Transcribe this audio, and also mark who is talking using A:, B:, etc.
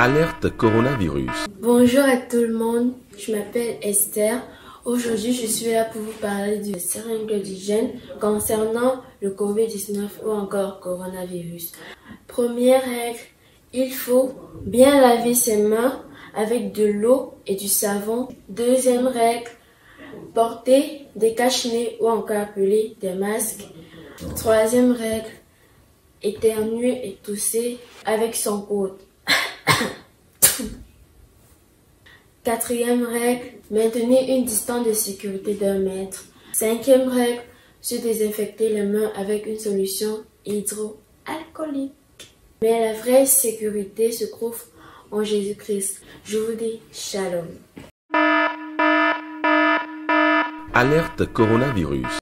A: Alerte coronavirus.
B: Bonjour à tout le monde, je m'appelle Esther. Aujourd'hui, je suis là pour vous parler du seringue d'hygiène concernant le Covid-19 ou encore coronavirus. Première règle, il faut bien laver ses mains avec de l'eau et du savon. Deuxième règle, porter des cache-nez ou encore appeler des masques. Troisième règle, éternuer et tousser avec son coude. Quatrième règle, maintenir une distance de sécurité d'un mètre. Cinquième règle, se désinfecter les mains avec une solution hydroalcoolique. Mais la vraie sécurité se trouve en Jésus-Christ. Je vous dis shalom.
A: Alerte coronavirus.